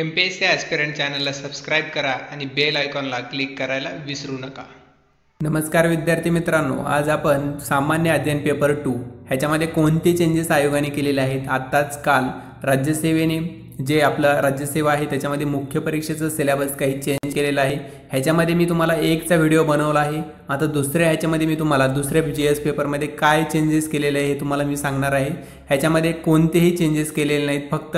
M P S C aspirant चॅनलला subscribe करा आणि बेल आयकॉनला क्लिक करायला विसरू नका. नमस्कार विद्यार्थी मित्रांनो आज आपण सामान्य अध्ययन पेपर टू ह्याच्यामध्ये कोणते चेंजेस आयोगाने केलेले आहेत? आत्ताच काल राज्यसेवेने जे आपलं राज्यसेवा आहे त्याच्यामध्ये मुख्य परीक्षेचं सिलेबस काही चेंज केलेलं आहे. ह्याच्यामध्ये मी तुम्हाला एकचा व्हिडिओ बनवला आहे. आता दुसऱ्या ह्याच्यामध्ये मी तुम्हाला दुसऱ्या जी एस पेपरमध्ये काय चेंजेस केलेले आहे हे तुम्हाला मी सांगणार आहे. ह्याच्यामध्ये कोणतेही चेंजेस केलेले नाहीत. फक्त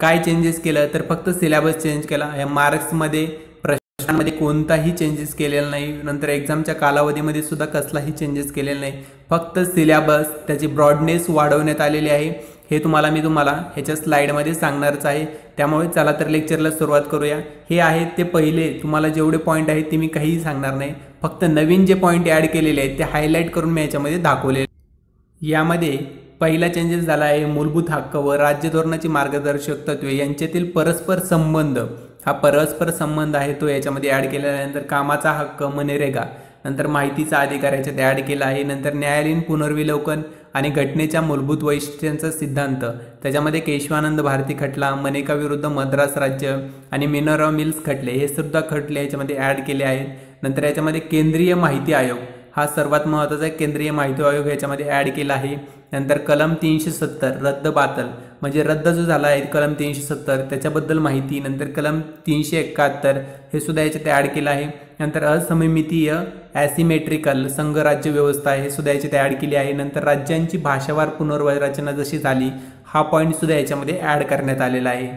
काय चेंजेस केलं तर फक्त सिलेबस चेंज केला. या मार्क्समध्ये प्रश्नांमध्ये कोणताही चेंजेस केलेला नाही. नंतर एक्झामच्या कालावधीमध्ये सुद्धा कसलाही चेंजेस केलेला नाही. फक्त सिलेबस त्याची ब्रॉडनेस वाढवण्यात आलेली आहे. हे तुम्हाला मी तुम्हाला ह्याच्या स्लाईडमध्ये सांगणारच आहे. त्यामुळे चला तर लेक्चरला सुरुवात करूया. हे आहेत ते पहिले. तुम्हाला जेवढे पॉईंट आहेत ते मी काहीही सांगणार नाही. फक्त नवीन जे पॉईंट ॲड केलेले आहेत ते हायलाईट करून मी याच्यामध्ये दाखवले यामध्ये पहिला चेंजेस झाला आहे मूलभूत हक्क व राज्य धोरणाची मार्गदर्शक तत्वे यांच्यातील परस्पर संबंध. हा परस्पर संबंध आहे तो याच्यामध्ये ॲड केलेला नंतर कामाचा हक्क मनरेगा. नंतर माहितीचा अधिकार याच्यात ॲड केला आहे नंतर न्यायालयीन पुनर्विलोकन आणि घटनेच्या मूलभूत वैशिष्ट्यांचा सिद्धांत. त्याच्यामध्ये केशवानंद भारती खटला मनेका विरुद्ध मद्रास राज्य आणि मिनोरा मिल्स खटले हे सुद्धा खटले याच्यामध्ये ॲड केले आहेत. नंतर याच्यामध्ये केंद्रीय माहिती आयोग. हा सर्वात महत्त्वाचा केंद्रीय माहिती आयोग याच्यामध्ये ॲड केला आहे. नंतर कलम तीनशे सत्तर रद्द बातल. म्हणजे रद्द जो झाला आहे कलम तीनशे सत्तर त्याच्याबद्दल माहिती. नंतर कलम तीनशे एकाहत्तर हे सुद्धा याच्यात ॲड केलं आहे. नंतर असममितीय ॲसिमेट्रिकल संघ राज्य व्यवस्था हे सुद्धा याच्यात ॲड केली आहे. नंतर राज्यांची भाषावार पुनर्वरचना जशी झाली हा पॉईंट सुद्धा याच्यामध्ये ॲड करण्यात आलेला आहे.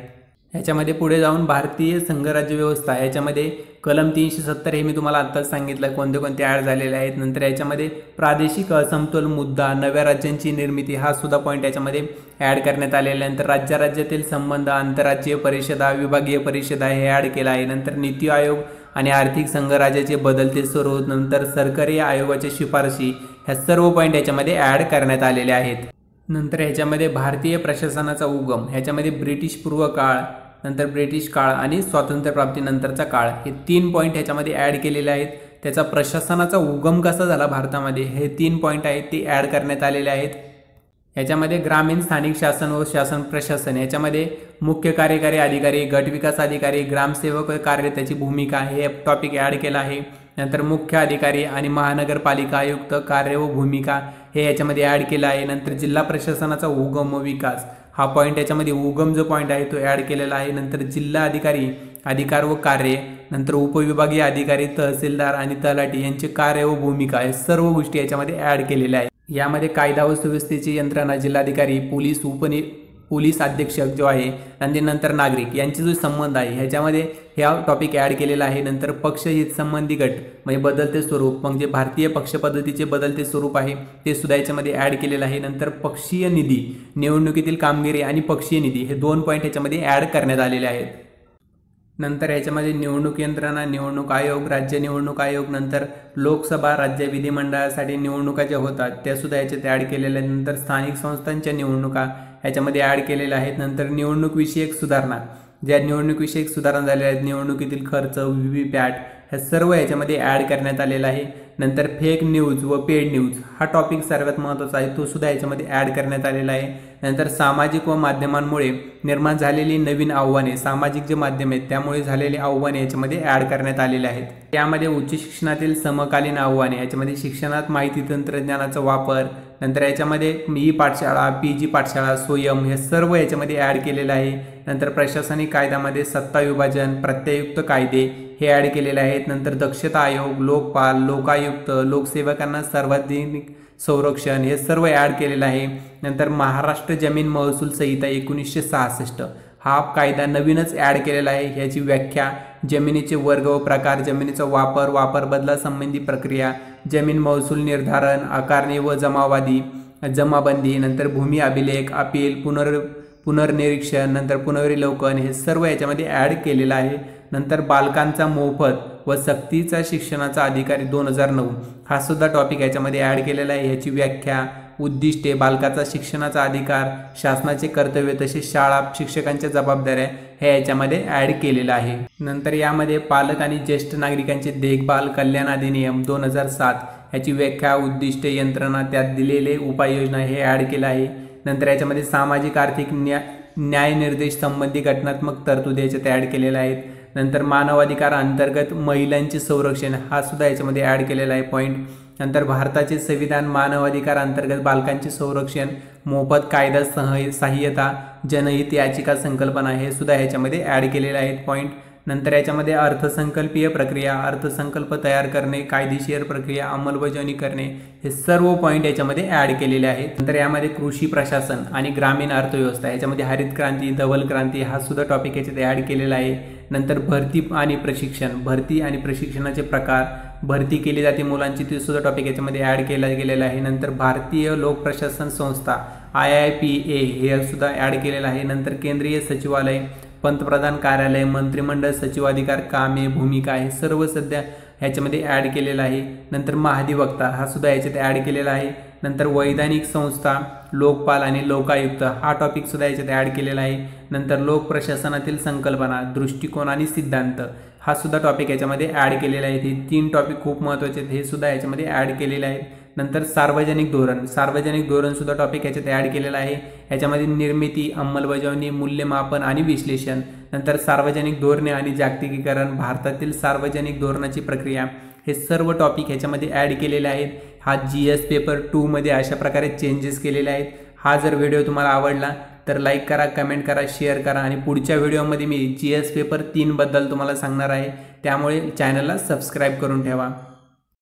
ह्याच्यामध्ये पुढे जाऊन भारतीय संघराज्य व्यवस्था याच्यामध्ये कलम तीनशे सत्तर हे मी तुम्हाला आत्ताच सांगितलं कोणते कोणते ॲड झालेले आहेत. नंतर याच्यामध्ये प्रादेशिक असमतोल मुद्दा नव्या राज्यांची निर्मिती हा सुद्धा पॉईंट याच्यामध्ये ॲड करण्यात आलेला आहे. नंतर राज्याराज्यातील संबंध आंतरराज्यीय परिषदा विभागीय परिषदा हे ॲड केलं आहे. नंतर नीती आयोग आणि आर्थिक संघराज्याचे बदलते स्वरूप नंतर सरकारी आयोगाच्या शिफारशी ह्या सर्व पॉईंट याच्यामध्ये ॲड करण्यात आलेले आहेत. नंतर ह्याच्यामध्ये भारतीय प्रशासनाचा उगम ह्याच्यामध्ये ब्रिटिश पूर्व काळ नंतर ब्रिटिश काळ आणि स्वातंत्र्यप्राप्तीनंतरचा काळ. हे तीन पॉईंट ह्याच्यामध्ये ॲड केलेले आहेत. त्याचा प्रशासनाचा उगम कसा झाला भारतामध्ये? हे तीन पॉईंट आहेत ते ॲड करण्यात आलेले आहेत. याच्यामध्ये ग्रामीण स्थानिक शासन व शासन प्रशासन. याच्यामध्ये मुख्य कार्यकारी अधिकारी गट विकास अधिकारी ग्रामसेवक कार्य त्याची भूमिका हे टॉपिक ॲड केला आहे. नंतर मुख्य अधिकारी आणि महानगरपालिका आयुक्त कार्य व भूमिका हे याच्यामध्ये ॲड केलं आहे. नंतर जिल्हा प्रशासनाचा उगम व विकास. हा पॉईंट याच्यामध्ये उगम जो पॉईंट आहे तो ॲड केलेला आहे. नंतर जिल्हा अधिकारी अधिकार व कार्य नंतर उपविभागीय अधिकारी तहसीलदार आणि तलाठी यांचे कार्य व भूमिका या सर्व गोष्टी याच्यामध्ये ॲड केलेल्या आहेत. यामध्ये कायदा व सुव्यवस्थेची यंत्रणा जिल्हाधिकारी पोलीस उपनि पोलीस अधीक्षक जो आहे आणि नंतर नागरिक यांचे जो संबंध आहे ह्याच्यामध्ये ह्या टॉपिक ॲड केलेला आहे. नंतर पक्षहित संबंधी गट म्हणजे बदलते स्वरूप म्हणजे भारतीय पक्ष पद्धतीचे बदलते स्वरूप आहे ते सुद्धा याच्यामध्ये ॲड केलेलं आहे. नंतर पक्षीय निधी निवडणुकीतील कामगिरी आणि पक्षीय निधी हे दोन पॉईंट ह्याच्यामध्ये ॲड करण्यात आलेले आहेत. नंतर याच्यामध्ये निवडणूक यंत्रणा निवडणूक आयोग राज्य निवडणूक आयोग नंतर लोकसभा राज्य विधिमंडळासाठी निवडणुका ज्या होतात त्यासुद्धा याच्यात ॲड केलेल्या आहेत. नंतर स्थानिक संस्थांच्या निवडणुका ह्याच्यामध्ये ॲड केलेल्या आहेत. नंतर निवडणूकविषयक सुधारणा. ज्या निवडणूकविषयक सुधारणा झालेल्या आहेत निवडणुकीतील खर्च व्ही व्ही पॅट ह्या सर्व याच्यामध्ये ॲड करण्यात आलेला आहे. नंतर फेक न्यूज व पेड न्यूज हा टॉपिक सर्वात महत्त्वाचा आहे. तो सुद्धा याच्यामध्ये ॲड करण्यात आलेला आहे. नंतर सामाजिक व माध्यमांमुळे निर्माण झालेली नवीन आव्हाने सामाजिक जे माध्यम आहेत त्यामुळे झालेली आव्हाने याच्यामध्ये ॲड करण्यात आलेले आहेत. त्यामध्ये उच्च शिक्षणातील समकालीन आव्हाने याच्यामध्ये शिक्षणात माहिती तंत्रज्ञानाचा वापर नंतर याच्यामध्ये ई पाठशाळा पी जी पाठशाळा स्वयं हे सर्व याच्यामध्ये ॲड केलेलं आहे. नंतर प्रशासनिक कायद्यामध्ये सत्ता विभाजन प्रत्ययुक्त कायदे हे ॲड केलेले आहेत. नंतर दक्षता आयोग लोकपाल लोकायुक्त लोकसेवकांना सार्वजनिक संरक्षण हे सर्व ॲड केलेलं आहे. नंतर महाराष्ट्र जमीन महसूल संहिता एकोणीसशे सहासष्ट हा कायदा नवीनच ॲड केलेला आहे. ह्याची व्याख्या जमिनीचे वर्ग व प्रकार जमिनीचा वापर वापर बदलासंबंधी प्रक्रिया जमीन महसूल निर्धारण आकारणी व जमावादी जमाबंदी नंतर भूमी अभिलेख अपील पुनर् पुनर्निरीक्षण नंतर पुनर्विलोकन हे सर्व याच्यामध्ये ॲड केलेलं आहे. नंतर बालकांचा मोफत व सक्तीचा शिक्षणाचा अधिकारी दोन हजार नऊ. हा सुद्धा टॉपिक याच्यामध्ये ॲड केलेला आहे. ह्याची व्याख्या उद्दिष्टे बालकाचा शिक्षणाचा अधिकार शासनाचे कर्तव्य तसेच शाळा शिक्षकांच्या जबाबदाऱ्या हे याच्यामध्ये ॲड केलेलं आहे. नंतर यामध्ये पालक आणि ज्येष्ठ नागरिकांचे देखभाल कल्याण अधिनियम दोन हजार सात याची व्याख्या उद्दिष्टे यंत्रणा त्यात दिलेले उपाययोजना हे ॲड केलं आहे. नंतर याच्यामध्ये सामाजिक आर्थिक न्याय न्यायनिर्देश संबंधी घटनात्मक तरतुदी याच्यात ॲड केलेल्या आहेत. नंतर मानवाधिकार अंतर्गत महिलांचे संरक्षण हा सुद्धा याच्यामध्ये ॲड केलेला आहे. पॉईंट नंतर भारताचे संविधान मानवाधिकार अंतर्गत बालकांचे संरक्षण मोफत कायदा सह सहाय्यता जनहित याचिका संकल्पना हे सुद्धा ह्याच्यामध्ये ॲड केलेले आहेत. पॉईंट नंतर याच्यामध्ये अर्थसंकल्पीय प्रक्रिया अर्थसंकल्प तयार करणे कायदेशीर प्रक्रिया अंमलबजावणी करणे हे सर्व पॉईंट याच्यामध्ये ॲड केलेले आहेत. नंतर यामध्ये कृषी प्रशासन आणि ग्रामीण अर्थव्यवस्था याच्यामध्ये हरित क्रांती धवल क्रांती हा सुद्धा टॉपिक याच्यात ॲड केलेला आहे. नंतर भरती आणि प्रशिक्षण भरती आणि प्रशिक्षणाचे प्रकार भरती केली जाते मुलांची. ती सुद्धा टॉपिक याच्यामध्ये ॲड केला गेलेला आहे. नंतर भारतीय लोक प्रशासन संस्था आय आय पी ए हे सुद्धा ॲड केलेलं आहे. नंतर केंद्रीय सचिवालय पंतप्रधान कार्यालय मंत्रिमंडळ सचिवाधिकार कामे भूमिका हे सर्व सध्या ह्याच्यामध्ये ॲड केलेलं आहे. नंतर महाधिवक्ता हा सुद्धा याच्यात ॲड केलेला आहे. नंतर वैधानिक संस्था लोकपाल आणि लोकायुक्त हा टॉपिक सुद्धा याच्यात ॲड केलेला आहे. नंतर लोक प्रशासनातील संकल्पना दृष्टिकोन आणि सिद्धांत हा सुद्धा टॉपिक याच्यामध्ये ॲड केलेला आहे. हे तीन टॉपिक खूप महत्त्वाचे आहेत. हे सुद्धा याच्यामध्ये ॲड केलेले आहेत. नंतर सार्वजनिक धोरण. सार्वजनिक धोरणसुद्धा टॉपिक याच्यात ॲड केलेला आहे. याच्यामध्ये निर्मिती अंमलबजावणी मूल्यमापन आणि विश्लेषण. नंतर सार्वजनिक धोरणे आणि जागतिकीकरण. भारतातील सार्वजनिक धोरणाची प्रक्रिया. हे सर्व टॉपिक ह्याच्यामध्ये ॲड केलेले आहेत. हा जी एस पेपर टूमध्ये अशा प्रकारे चेंजेस केलेले आहेत. हा जर व्हिडिओ तुम्हाला आवडला तर लाईक करा कमेंट करा शेअर करा आणि पुढच्या व्हिडिओमध्ये मी जी एस पेपर तीनबद्दल तुम्हाला सांगणार आहे. त्यामुळे चॅनलला सबस्क्राईब करून ठेवा.